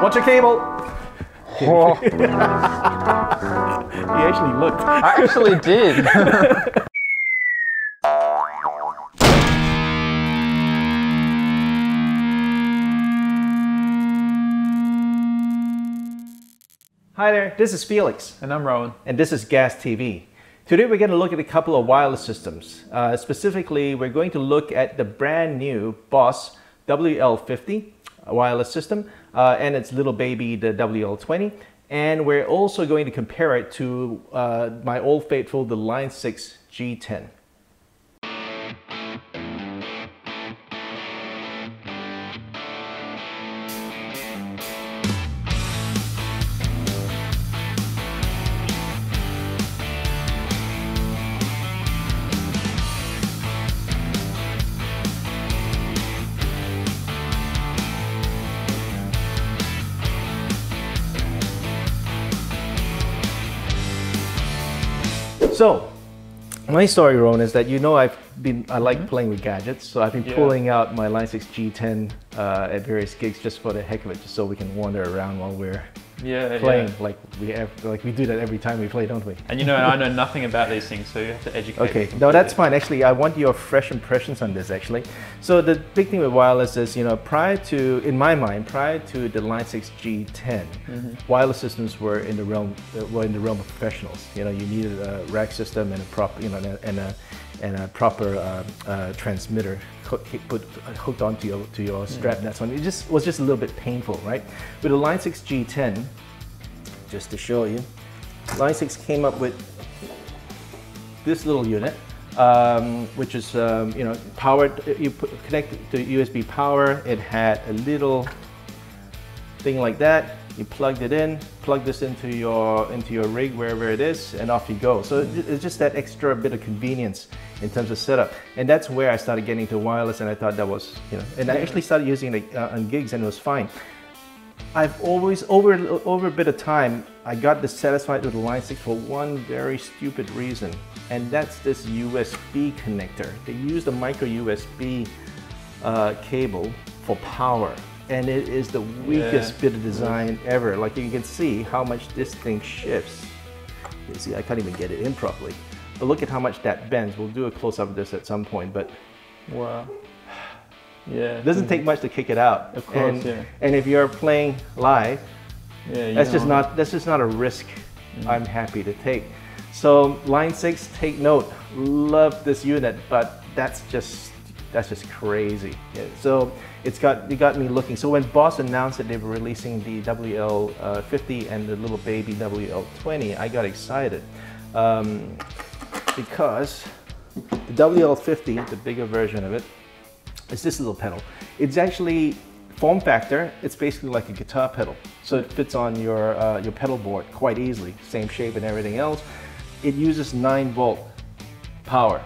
What's your cable? Oh, He actually looked. I actually did. Hi there, this is Felix. and I'm Rowan. and this is Gas TV. Today we're going to look at a couple of wireless systems. Uh, specifically, we're going to look at the brand new Boss WL50 wireless system uh, and its little baby, the WL20. And we're also going to compare it to uh, my old faithful, the Line 6 G10. So, my story, Ron, is that you know I've been I like playing with gadgets, so I've been Yeah. pulling out my Line 6 G10 uh, at various gigs just for the heck of it, just so we can wander around while we're Yeah, playing. yeah. Like we have, like we do that every time we play, don't we? And you know, I know nothing about these things, so you have to educate. Okay, no, completely. that's fine. Actually, I want your fresh impressions on this. Actually, so the big thing with wireless is, you know, prior to, in my mind, prior to the Line 6 G10, wireless systems were in the realm uh, were in the realm of professionals. You know, you needed a rack system and a proper, you know, and a and a, and a proper uh, uh, transmitter put, hooked onto your to your strap. That's when it just was just a little bit painful, right? With the Line 6 G10, just to show you, Line 6 came up with this little unit, um, which is um, you know powered. You put, connect to USB power. It had a little thing like that. You plugged it in, plug this into your into your rig wherever it is, and off you go. So it- it's just that extra bit of convenience in terms of setup, and that's where I started getting into wireless, and I thought that was you know, and I actually started using it uh, on gigs, and it was fine. I've always, over over a bit of time, I got dissatisfied with the Line 6 for one very stupid reason, and that's this USB connector. They use the micro USB uh, cable for power, and it is the weakest Yeah. bit of design ever. Like you can see how much this thing shifts. You see, I can't even get it in properly. But look at how much that bends. We'll do a close up of this at some point, but Wow. Yeah. it doesn't take much to kick it out. Of course, and, yeah. and if you're playing live, Yeah. you that's just not that's just not a risk I'm happy to take. So line six, take note. Love this unit, but that's just that's just crazy. Yeah, So it's got it got me looking. So when Boss announced that they were releasing the WL50 and the little baby WL20, I got excited um, because the WL50, the bigger version of it's this little pedal. It's actually form factor. It's basically like a guitar pedal, so it fits on your uh, your pedal board quite easily. Same shape and everything else. It uses nine volt power,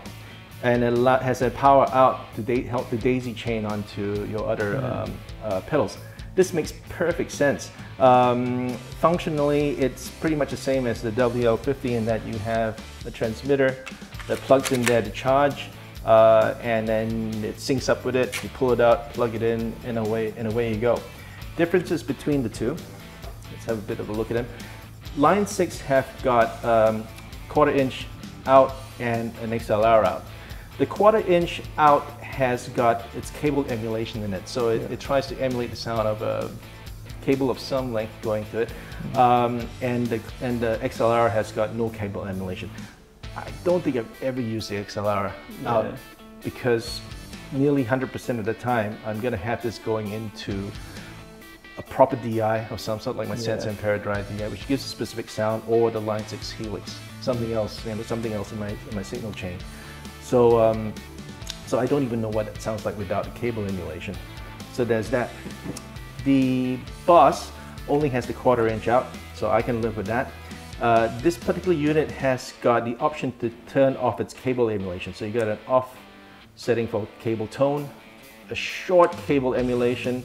and it has a power out to help the daisy chain onto your other um, uh, pedals. This makes perfect sense. Um, functionally, it's pretty much the same as the WL50 in that you have a transmitter that plugs in there to charge, uh, and then it syncs up with it. You pull it out, plug it in, and away and away you go. Differences between the two. Let's have a bit of a look at them. Line 6 have got um, quarter inch out and an XLR out. The quarter inch out has got its cable emulation in it, so it, it tries to emulate the sound of a cable of some length going to it. Um, and, the, and the XLR has got no cable emulation. I don't think I've ever used the XLR Yeah. because nearly 100% of the time I'm going to have this going into a proper DI of some sort, like my Sense Yeah. and Paradrive DI, which gives a specific sound, or the Line 6 Helix, something else, you know, something else in my, in my signal chain. So, um, so I don't even know what it sounds like without the cable emulation. So there's that. The Boss only has the quarter inch out, so I can live with that. Uh, this particular unit has got the option to turn off its cable emulation. So you got an off setting for cable tone, a short cable emulation,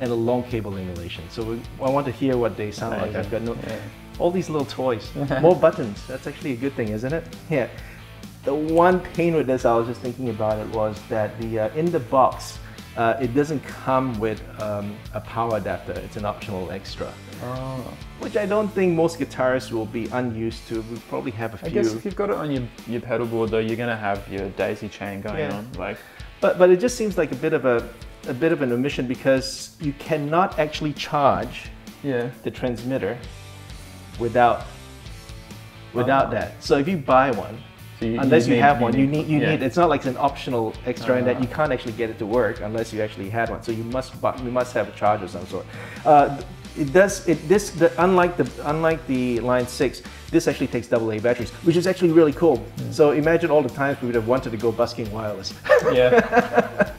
and a long cable emulation. So we, I want to hear what they sound like. I've got no, Yeah. all these little toys, more buttons. That's actually a good thing, isn't it? Yeah. The one pain with this, I was just thinking about it, was that the uh, in the box Uh, it doesn't come with um, a power adapter. It's an optional extra, Oh. which I don't think most guitarists will be unused to. We probably have a few. I guess if you've got it on your, your pedal board though, you're gonna have your daisy chain going Yeah. on. Like, But but it just seems like a bit of a a bit of an omission because you cannot actually charge yeah. the transmitter without without Oh. that. So if you buy one, So you, unless you, need- have one, you need you yeah. need. It's not like it's an optional extra in that you can't actually get it to work unless you actually had one. So you must buy, you must have a charge of some sort. Uh, it does it this the, unlike the unlike the Line Six, this actually takes double AA batteries, which is actually really cool. Hmm. So imagine all the times we would have wanted to go busking wireless. Yeah.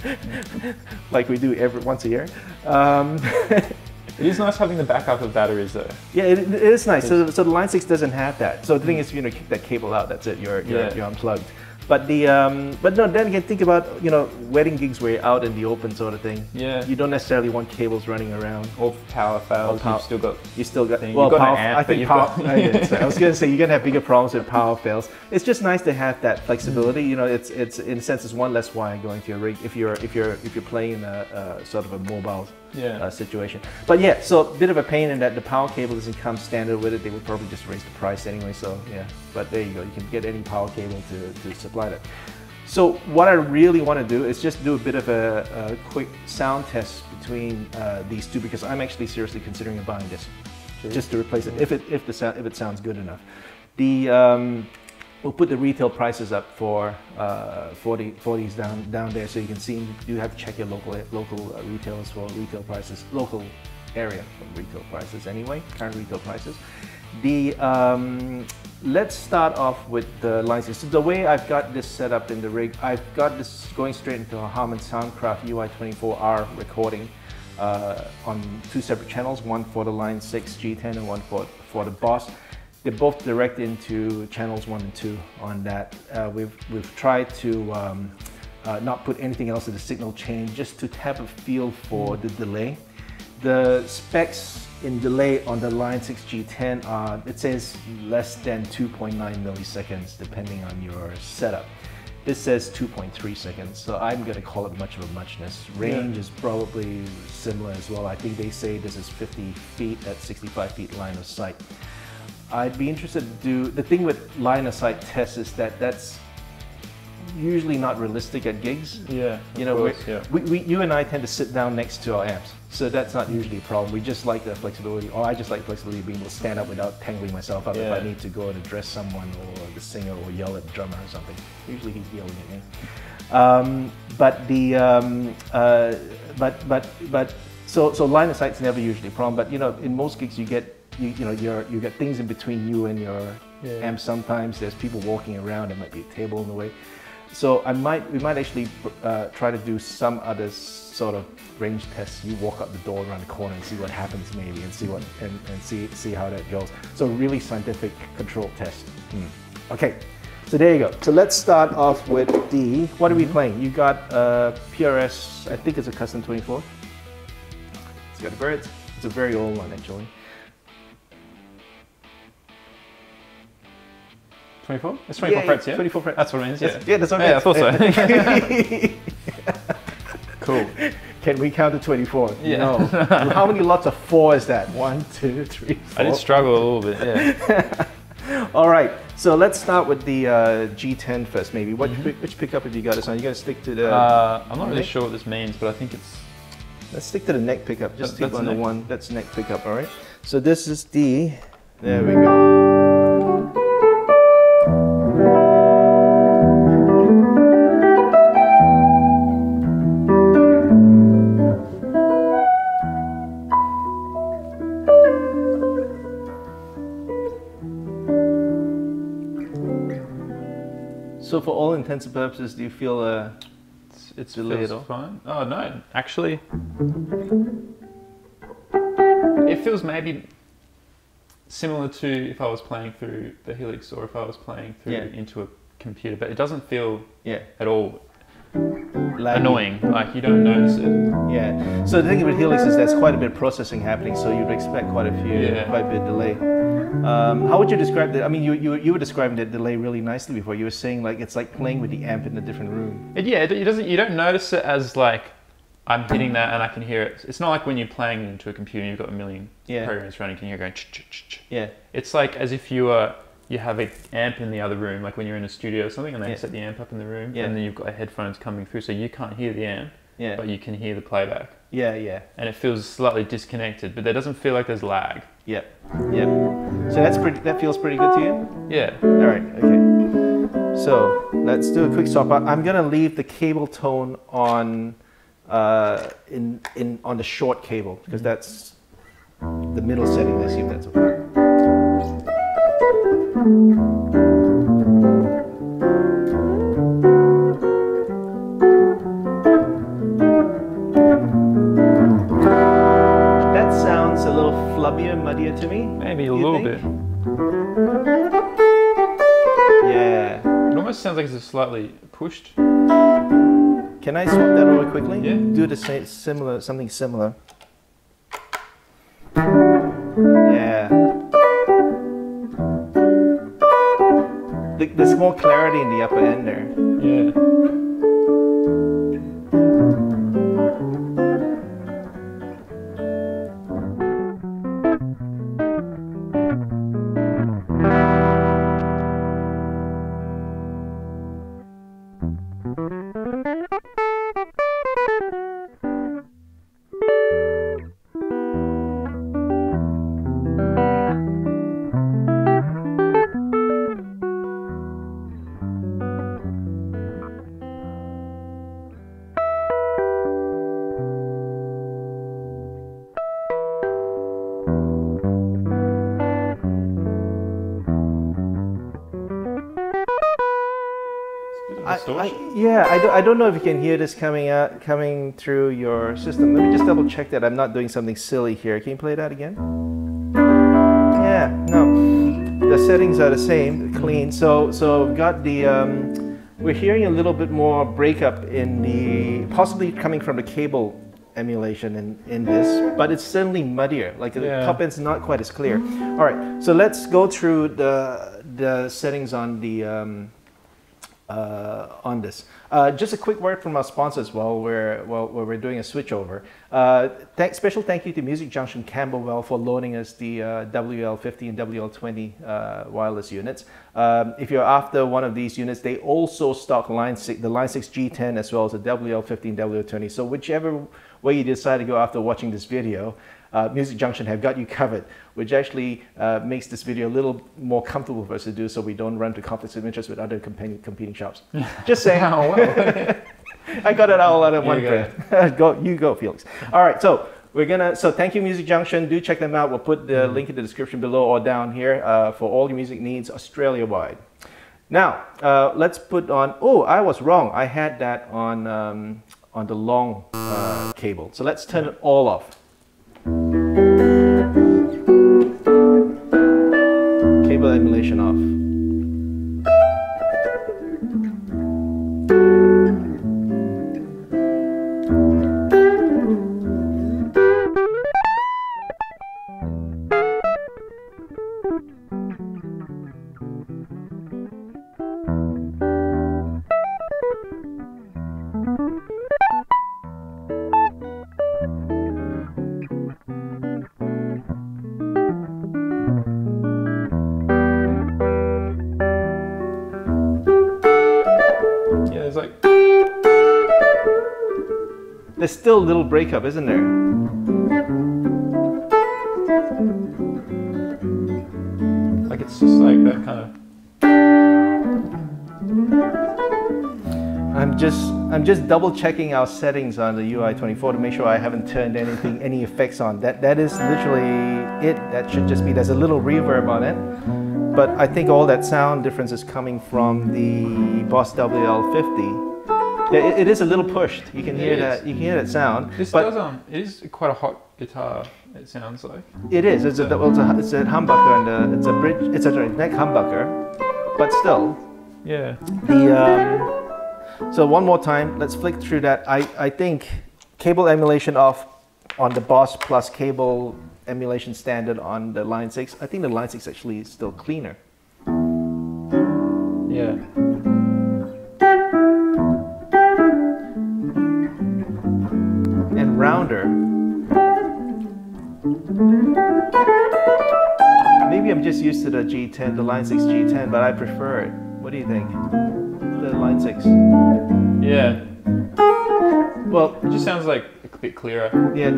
like we do every once a year. Um, It is nice having the backup of batteries though. yeah, it, it is nice. So, so the Line Six doesn't have that. So the thing is, you know, kick that cable out. That's it. You're you're, Yeah. you're unplugged. But the um, but no. Then again, think about you know wedding gigs where you're out in the open sort of thing. Yeah. You don't necessarily want cables running around. Or power fails, Or power- you've still got You still got Thing. well, You've got power, an amp, I think power. got- I, didn't say- I was gonna say you're gonna have bigger problems with power fails. It's just nice to have that flexibility. You know, it's it's in a sense it's one less wire going to your rig if you're if you're if you're playing a, a sort of a mobile yeah. uh, situation. But yeah, so a bit of a pain in that the power cable doesn't come standard with it. They would probably just raise the price anyway. So yeah, but there you go. You can get any power cable to, to supply that. So what I really want to do is just do a bit of a, a quick sound test between uh, these two because I'm actually seriously considering buying this just to replace it if it if the sound if it sounds good enough. The um, we'll put the retail prices up for uh, 40 40s down down there so you can see you have to check your local local uh, retailers for retail prices local area for retail prices anyway current retail prices. The um, let's start off with the license. So the way I've got this set up in the rig, I've got this going straight into a Harman Soundcraft UI24R recording uh, on two separate channels, one for the Line 6 G10 and one for, for the Boss. They're both direct into channels one and two on that. Uh, we've, we've tried to um, uh, not put anything else in the signal chain just to have a feel for the delay. The specs in delay on the Line 6 G10 are, it says less than 2.9 milliseconds depending on your setup. This says 2.3 seconds, so I'm gonna call it much of a muchness. Range is probably similar as well. I think they say this is 50 feet at 65 feet line of sight. I'd be interested to do, the thing with line of sight tests is that that's usually not realistic at gigs. Yeah. You know, course, we, yeah. we, we, you and I tend to sit down next to our amps, so that's not usually a problem. We just like the flexibility, or I just like flexibility of being able to stand up without tangling myself up if I need to go and address someone or the singer or yell at the drummer or something. Usually he's yelling at me. Um, but the um, uh, but but but so so line of sight's never usually a problem. But you know, in most gigs you get you, you know you're, you get things in between you and your Yeah. amp. Sometimes there's people walking around. There might be a table in the way. So I might, we might actually uh, try to do some other sort of range tests. You walk up the door around the corner and see what happens maybe, and see what and, and see see how that goes. So really scientific control test. Okay, so there you go. So let's start off with the what are we playing? You got uh, PRS. I think it's a custom 24. It's got a very it's a very old one actually. 24? It's 24 Yeah, frets, yeah? 24 frets. That's what it means, yeah. Yeah, that's what Yeah, I thought so. cool. Can we count to 24? Yeah. No. How many lots of four is that? One, two, three, four. I did struggle a little bit, yeah. All right. So let's start with the uh, G10 first, maybe. What, Mhm. Which pickup have you got us on? You going to stick to the. Uh, I'm not really neck? sure what this means, but I think it's. Let's stick to the neck pickup. Just That- stick that's on the neck. one. That's neck pickup. All right. So this is the. There we go. Intents and purposes, do you feel uh, It's, it's Delay feels fine. Oh no, actually, it feels maybe similar to if I was playing through the Helix or if I was playing through Yeah. into a computer, but it doesn't feel yeah? at all laggy. annoying. Like you don't notice it. Yeah. So the thing with Helix is there's quite a bit of processing happening, so you'd expect quite a few, Yeah. quite a bit of delay. Um, how would you describe that? I mean, you, you you were describing the delay really nicely before. You were saying like it's like playing with the amp in a different room. It, yeah, it, it doesn't. You don't notice it as like I'm hitting that and I can hear it. It's not like when you're playing into a computer and you've got a million Yeah. programs running, can you hear it going. Ch ch ch ch. Yeah. It's like as if you are you have an amp in the other room, like when you're in a studio or something, and they Yeah. set the amp up in the room, Yeah. and then you've got headphones coming through, so you can't hear the amp, Yeah. but you can hear the playback, Yeah. Yeah. and it feels slightly disconnected, but there doesn't feel like there's lag. Yep. Yep. So that's pretty. That feels pretty good to you. Yeah. All right. Okay. So let's do a quick. I- I'm gonna leave the cable tone on uh, in in on the short cable because that's the middle setting. Let's see if that's okay. Muddier to me. Maybe a little think? bit. Yeah. It almost sounds like it's slightly pushed. Can I swap that over quickly? Yeah. Do the same, similar, something similar. Yeah. Th- There's more clarity in the upper end there. Yeah. I? I, yeah, I don't, I don't know if you can hear this coming out, coming through your system. Let me just double check that I'm not doing something silly here. Can you play that again? Yeah, no. The settings are the same, clean. So, so we've got the. Um, we're hearing a little bit more breakup in the, possibly coming from the cable emulation in, in this, but it's certainly muddier. Like the Yeah. top end's not quite as clear. All right, so let's go through the the settings on the. Um, uh, on this. Uh, just a quick word from our sponsors while we're while, while we're doing a switchover. Uh, special thank you to Music Junction Camberwell for loaning us the uh, WL50 and WL20 uh, wireless units. Um, if you're after one of these units, they also stock line six, the Line 6 G10 as well as the WL50 and WL20. So whichever way you decide to go after watching this video, uh, Music Junction have got you covered, which actually uh, makes this video a little more comfortable for us to do so we don't run into conflicts of interest with other competing, competing shops. Just saying. Oh, well. I got it all out of one go. breath. go, you go, Felix. All right, so we're gonna. So thank you, Music Junction. Do check them out. We'll put the Mm-hmm. link in the description below or down here uh, for all your music needs, Australia wide. Now uh, let's put on. Oh, I was wrong. I had that on um, on the long uh, cable. So let's turn it all off. Emulation off. Still a little breakup, isn't there? like it's just like that kind of I'm just I'm just double checking our settings on the UI24 to make sure I haven't turned anything any effects on. That that is literally it. That should just be there's a little reverb on it. But I think all that sound difference is coming from the Boss WL50. Yeah, it, it is a little pushed. You can It hear is. that. You can hear that sound. This but does um, it is quite a hot guitar. It sounds like. it is. It's a, well, it's a it's a humbucker and a, it's a bridge. It's a neck humbucker. But still, Yeah. the um, So one more time, let's flick through that. I, I think cable emulation off on the Boss plus cable emulation standard on the Line 6. I think the Line 6 actually is still cleaner. Yeah. Rounder. Maybe I'm just used to the G10, the Line 6 G10, but I prefer it. What do you think? The Line 6. Yeah. Well, It just sounds like a bit clearer. yeah,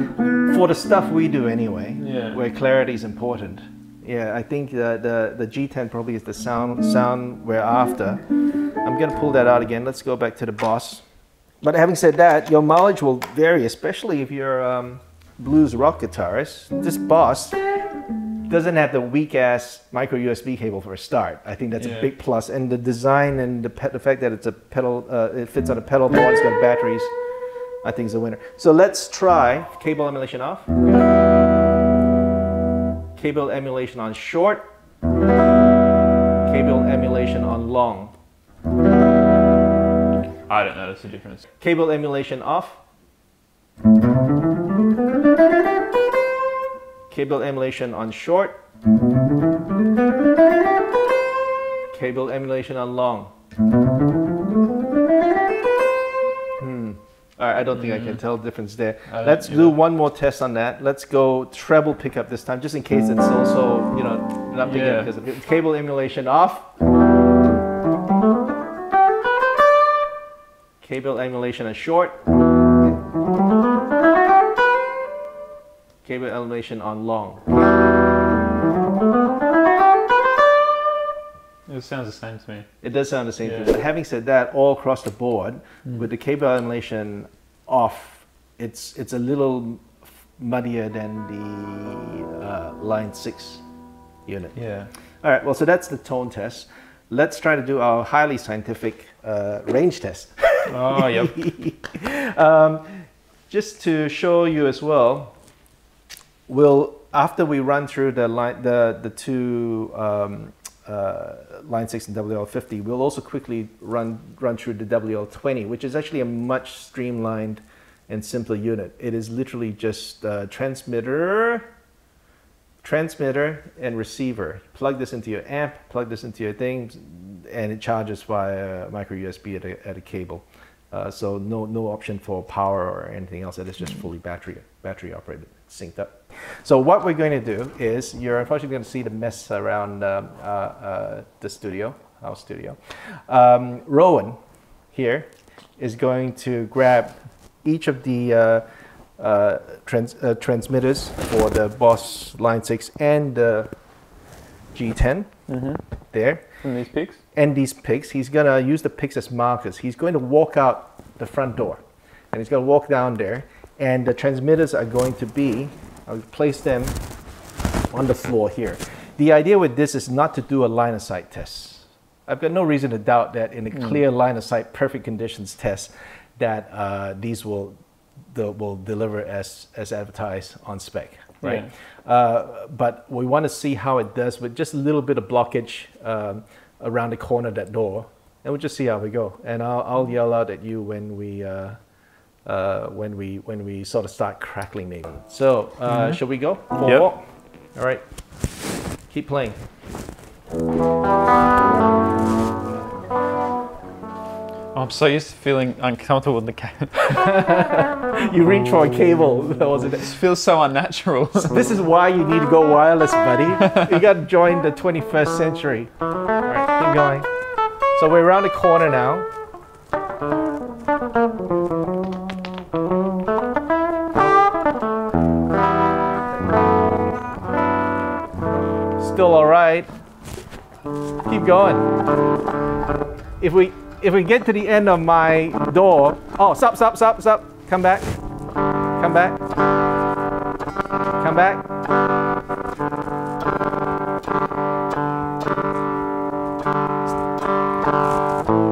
for the stuff we do anyway, Yeah. where clarity is important. Yeah, I think the, the, the G10 probably is the sound sound we're after. I'm gonna pull that out again. Let's go back to the Boss. But having said that, your mileage will vary, especially if you're um, blues rock guitarist. This Boss doesn't have the weak ass micro USB cable for a start. I think that's Yeah. a big plus, and the design and the, pe- the fact that it's a pedal, uh, it fits on a pedal board, it's got batteries. I think is a winner. So let's try cable emulation off. Cable emulation on short. Cable emulation on long. I don't notice the difference. Cable emulation off. Cable emulation on short. Cable emulation on long. Hmm. All right, I don't think I can tell the difference there. Let's do one more test on that. Let's go treble pickup this time, just in case it's also, you know, not picking Yeah. because of it. Cable emulation off. Cable emulation on short. Cable emulation on long. It sounds the same to me. It does sound the same Yeah. thing. But having said that, all across the board, with the cable emulation off, it's it's a little muddier than the uh, Line 6 unit. Yeah. All right, well, so that's the tone test. Let's try to do our highly scientific uh, range test. Oh, yep. um, just to show you as well, we'll after we run through the line, the the two um, uh, line six and WL50, we'll also quickly run run through the WL20, which is actually a much streamlined and simpler unit. It is literally just uh, transmitter, transmitter, and receiver. Plug this into your amp, plug this into your thing, and it charges via micro USB at a, at a cable. Uh, so no no option for power or anything else. It is just fully battery battery operated, synced up. So what we're going to do is you're unfortunately going to see the mess around um, uh, uh, the studio, our studio. Um, Rowan here is going to grab each of the uh, uh, trans, uh, transmitters for the Boss Line 6 and the G10 there From these pics? and these picks. He's gonna use the picks as markers. He's going to walk out the front door, and he's gonna walk down there. And the transmitters are going to be. I'll place them on the floor here. The idea with this is not to do a line of sight test. I've got no reason to doubt that in a clear line of sight, perfect conditions test, that uh, these will the, will deliver as as advertised on spec, right? Uh, but we want to see how it does with just a little bit of blockage um, around the corner of that door, and we'll just see how we go. And I'll, I'll yell out at you when we. Uh, uh, when we when we sort of start crackling maybe. So uh, shall we go? For a Yep. walk? All right. Keep playing. Oh, I'm so used to feeling uncomfortable in the cab. You reach for a cable. That was it. It feels so unnatural. This is why you need to go wireless, buddy. You got to join the 21st century. All right, keep going. So we're around the corner now. Still all right. Keep going. If we if we get to the end of my door, oh, stop, stop, stop, stop. Come back. Come back. Come back.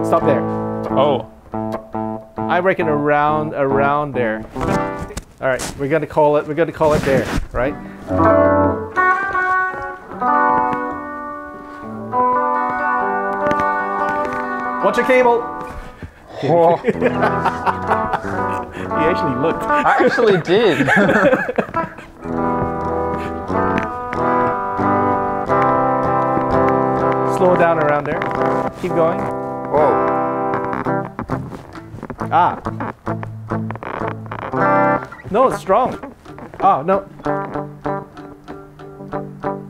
Stop there. oh, I reckon around around there. All right, we're gonna call it. We're gonna call it there, right? Watch your cable. Oh, he actually looked. I actually did. Slow down around there. Keep going. Whoa. Ah. No, it's strong. Oh, no.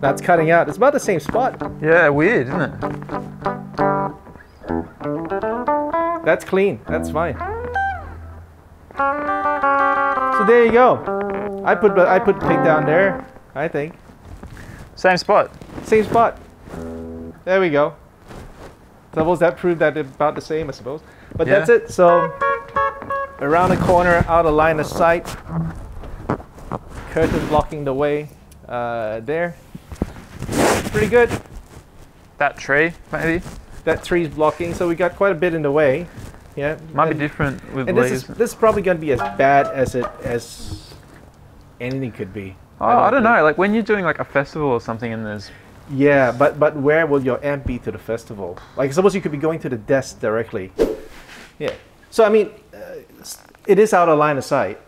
That's cutting out. It's about the same spot. Yeah, weird, isn't it? That's clean. That's fine. So there you go. I put I put pick down there. I think Same spot. same spot. There we go. Doubles that proved that about the same, I suppose. But Yeah. that's it. So around the corner, out of line of sight. Curtain blocking the way uh, there. Pretty good. That tree, maybe. That tree's blocking, so we got quite a bit in the way. Yeah. Might and- be different with And this is this is probably going to be as bad as it as anything could be. oh, I don't think- know. Like when you're doing like a festival or something, and there's Yeah, but but where will your amp be to the festival? Like suppose you could be going to the desk directly. Yeah. So I mean, uh, it is out of line of sight,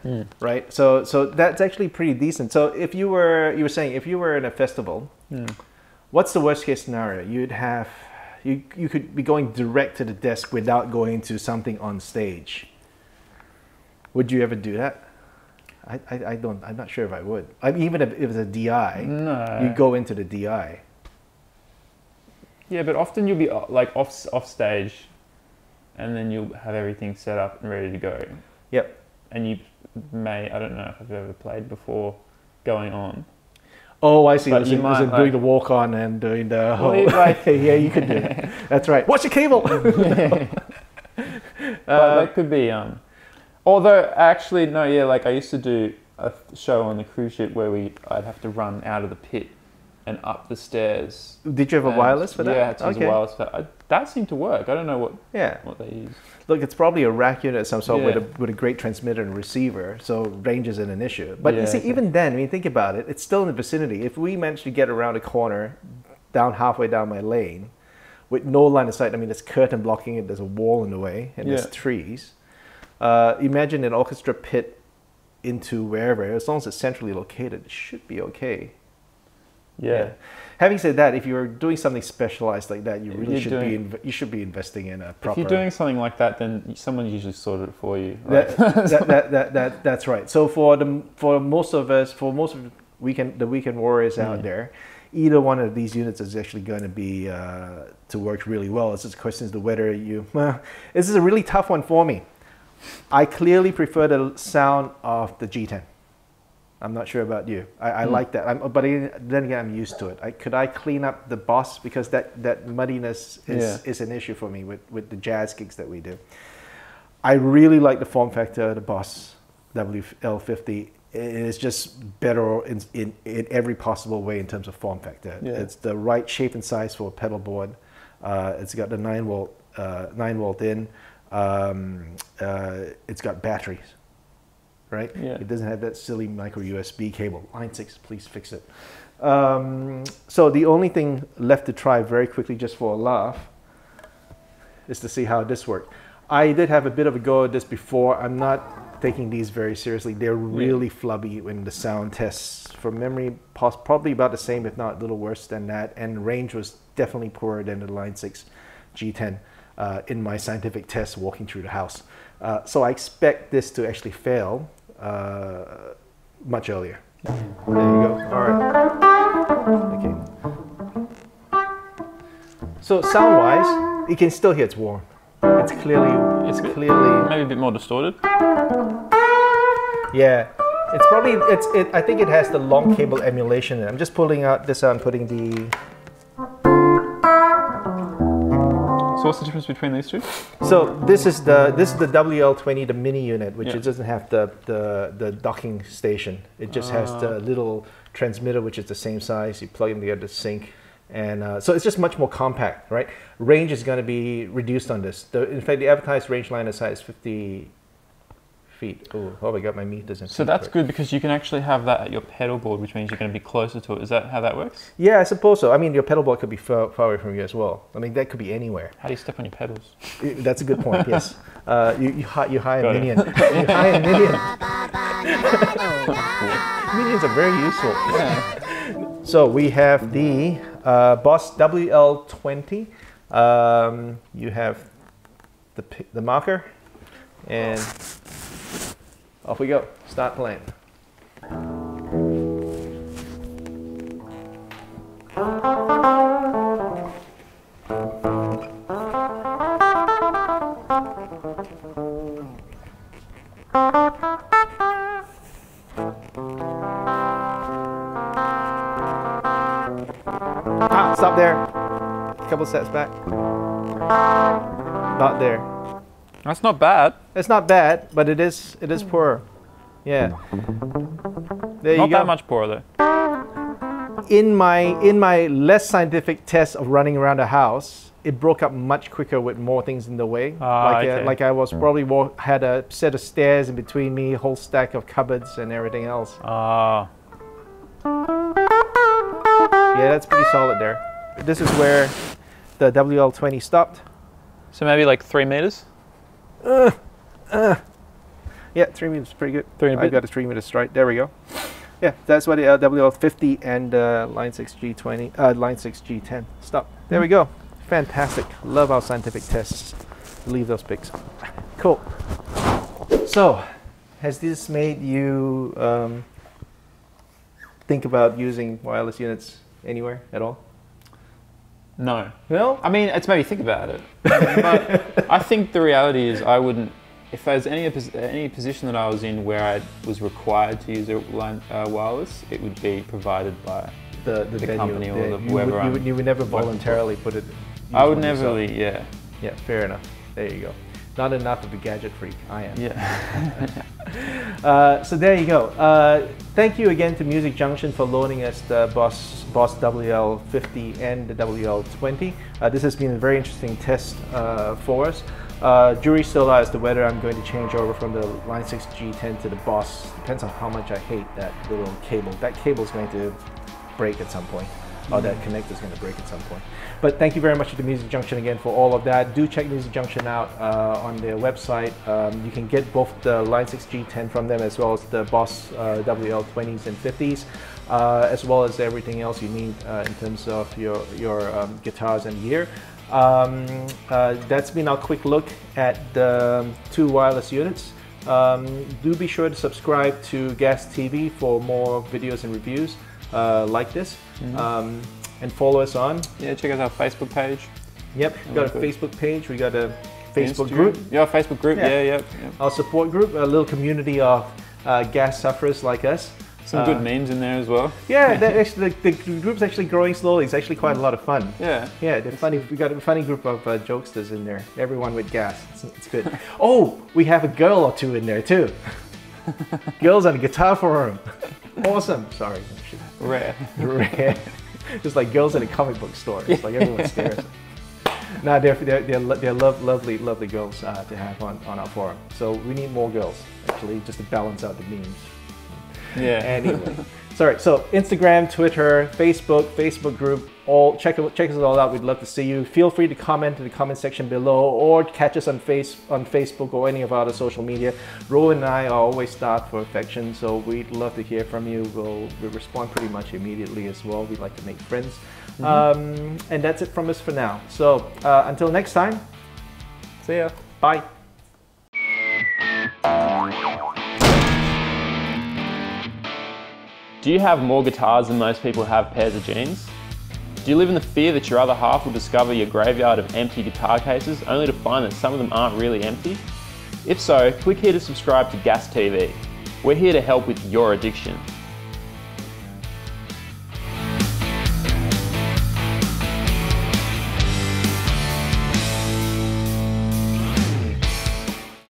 right? So so that's actually pretty decent. So if you were you were saying if you were in a festival, what's the worst case scenario? You'd have you you could be going direct to the desk without going to something on stage. Would you ever do that? I, I, I don't. I'm not sure if I would. I mean, even if it was a DI, no. you go into the DI. Yeah, but often you'll be uh, like off off stage, and then you'll have everything set up and ready to go. Yep. And you may I don't know if I've ever played before going on. Oh, I see. But Was you it, was might, it doing the walk on and doing the Well, whole? you, like- yeah, you could do it. That's right. Watch the cable. But that could be um. Although actually no, yeah, like I used to do a show on the cruise ship where we I'd have to run out of the pit and up the stairs. Did you have a And- wireless for that? Yeah, I had to use a wireless. For, I, that seemed to work. I don't know what Yeah. what they use. Look, it's probably a rack unit of some sort with, a, with a great transmitter and receiver, so range isn't an issue. But you see, okay. even then, I mean, think about it. It's still in the vicinity. If we manage to get around a corner, down halfway down my lane, with no line of sight, I mean, there's curtain blocking it, there's a wall in the way, and there's trees. Uh, imagine an orchestra pit into wherever, as long as it's centrally located, it should be okay. Yeah. Having said that, if you're doing something specialized like that, you If really should doing- be you should be investing in a proper. If you're doing something like that, then someone usually sorted it for you. that, Right? that, that, that, that, that's right. So for the for most of us, for most of weekend the weekend warriors out Mm. there, either one of these units is actually going to be uh, to work really well. It's just question as to whether you. Well, this is a really tough one for me. I clearly prefer the sound of the G10. I'm not sure about you. I, I Mm. like that, I'm, but I- then again, I'm used to it. I, could I clean up the boss because that, that muddiness is, Yeah. is an issue for me with, with the jazz gigs that we do. I really like the form factor of the Boss WL50. It is just better in, in, in every possible way in terms of form factor. Yeah. It's the right shape and size for a pedal board. Uh, it's got the 9 volt, uh, 9 volt in. Um, uh, it's got batteries, right? Yeah. It doesn't have that silly micro USB cable. Line 6, please fix it. Um, so the only thing left to try very quickly just for a laugh is to see how this worked. I did have a bit of a go at this before. I'm not taking these very seriously. They're really flubby when the sound tests. From memory, probably about the same, if not a little worse than that. And range was definitely poorer than the Line 6 G10 uh, in my scientific test walking through the house. Uh, so I expect this to actually fail uh, much earlier. There you go. All right. Okay. So sound-wise, you can still hear it's warm. It's clearly, it's It's- clearly, Maybe a bit more distorted. yeah. It's probably, it's, it, I think it has the long cable emulation. in. I'm just pulling out this out and putting the, So what's the difference between these two? so this is the, this is the WL20, the mini unit, which Yeah. it doesn't have the, the, the docking station. It just has the little transmitter, which is the same size. You plug in the other sync. And uh, so it's just much more compact, right? Range is going to be reduced on this. The, in fact, the advertised range line of sight is 50, feet. Oh, oh, I got my meters So that's good because you can actually have that at your pedal board, which means you're going to be closer to it. Is that how that works? Yeah, I suppose so. I mean, your pedal board could be far, far away from you as well. I mean, that could be anywhere. How do you step on your pedals? That's a good point. Yes, uh, you you hire you hire a minion. you hire a minion. Minions are very useful. So we have the uh, Boss WL20. Um, you have the the marker, and off we go. Start playing. Ah, stop there. A couple steps back. Not there. That's not bad. It's not bad, but it is it is poor. Yeah. There you Not go. that much poorer though. In my in my less scientific test of running around a house, it broke up much quicker with more things in the way. Ah, like uh, okay. like I was probably wa- had a set of stairs in between me, whole stack of cupboards and everything else. Ah, Yeah, that's pretty solid there. This is where the WL20 stopped. so maybe like three meters. Yeah, three meters, pretty good. Three and a I bit. got a three meter straight. There we go. Yeah, that's what the uh, WL50 and uh, Line 6 G20, uh, Line 6 G10 stop. There we go. Fantastic. Love our scientific tests. Leave those pics. Cool. So, has this made you um, think about using wireless units anywhere at all? No. No. I mean, it's made me think about it. but I think the reality is, I wouldn't. If there's any any position that I was in where I was required to use a line, uh, wireless, it would be provided by. The, the, The venue, company or the- you, would, whoever you, I'm would, you would never voluntarily put it. I would never yourself. yeah, Yeah, fair enough. There you go. Not enough of a gadget freak. I am. yeah. Uh, so there you go. Uh, thank you again to Music Junction for loaning us the Boss Boss WL50 and the WL20. Uh, this has been a very interesting test uh, for us. Uh, jury still out as to whether I'm going to change over from the Line 6 G10 to the Boss. Depends on how much I hate that little cable. That cable is going to break at some point, or that connector is going to break at some point. But thank you very much to the Music Junction again for all of that. Do check Music Junction out uh, on their website. Um, you can get both the Line 6 G10 from them as well as the Boss uh, WL20s and 50s, uh, as well as everything else you need uh, in terms of your, your um, guitars and gear. Um, uh, that's been our quick look at the two wireless units. Um, do be sure to subscribe to Gas TV for more videos and reviews uh, like this. Um, and follow us on. yeah, check out our Facebook page. Yep, we got a. Facebook page. We got a Facebook Instagram. group, Yeah, Facebook group. Yeah. Yeah, yeah. yeah. our support group, a little community of uh, gas sufferers like us. Some Uh, good memes in there as well. Yeah, actually, the, the group's actually growing slowly. It's actually quite a lot of fun. Yeah. Yeah, they're funny. We got a funny group of uh, jokesters in there. Everyone with gas. It's, it's good. oh, we have a girl or two in there too. Girls on a guitar forum. awesome. Sorry. Rare. Rare. Just like girls in a comic book store. It's like everyone stares. No, they're, they're, they're, lo- they're lov- lovely, lovely girls uh, to have on, on our forum. So we need more girls, actually, just to balance out the memes. Yeah. Anyway, sorry. So Instagram, Twitter, Facebook, Facebook group, all check check us all out. We'd love to see you. Feel free to comment in the comment section below, or catch us on face on Facebook or any of our other social media. Rowan and I are always starved for affection, so we'd love to hear from you. We'll, we'll respond pretty much immediately as well. We'd like to make friends. Um, and that's it from us for now. So uh, until next time, See ya. bye. Do you have more guitars than most people have pairs of jeans? Do you live in the fear that your other half will discover your graveyard of empty guitar cases only to find that some of them aren't really empty? If so, click here to subscribe to Gas TV. We're here to help with your addiction.